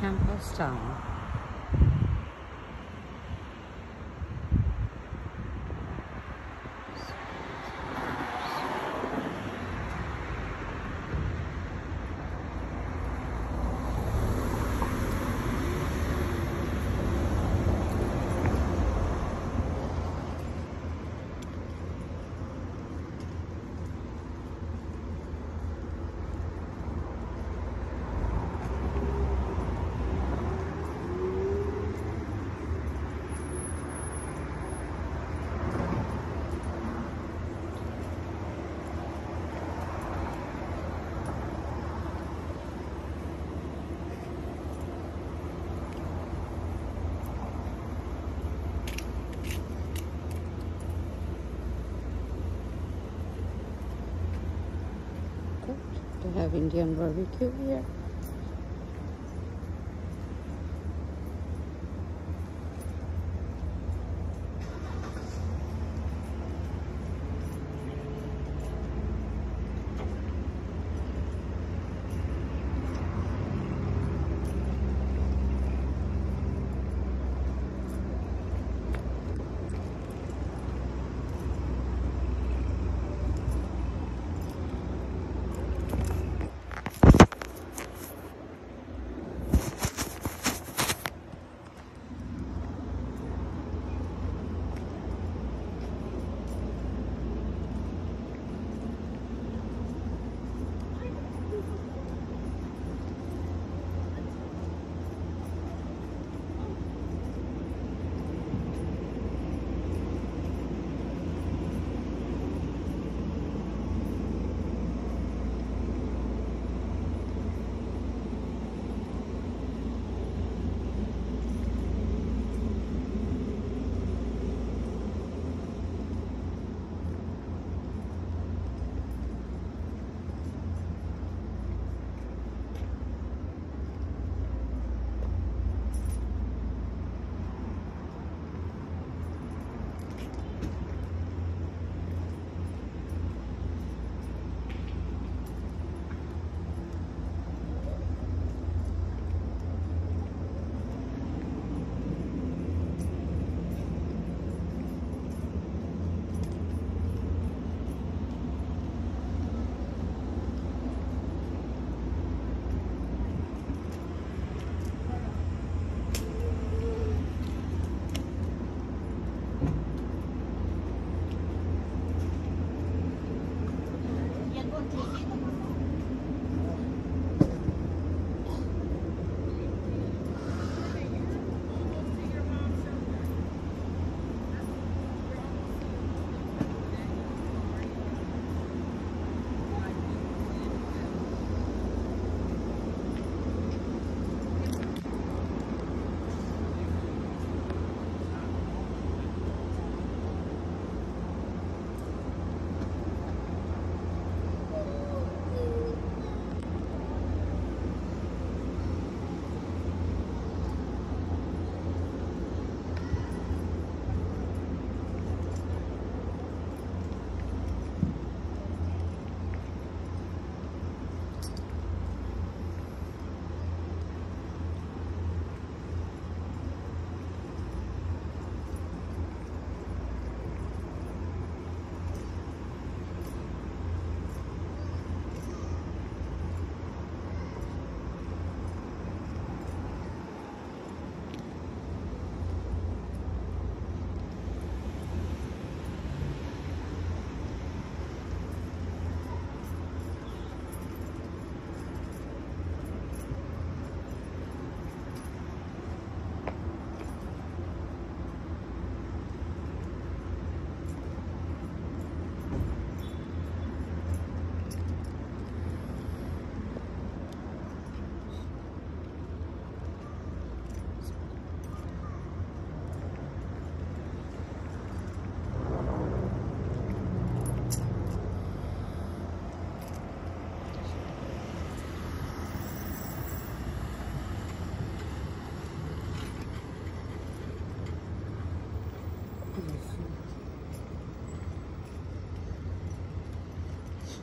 Campbellstown. They have Indian barbecue here.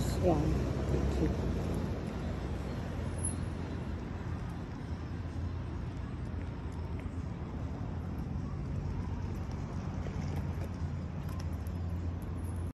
This one. Thank you.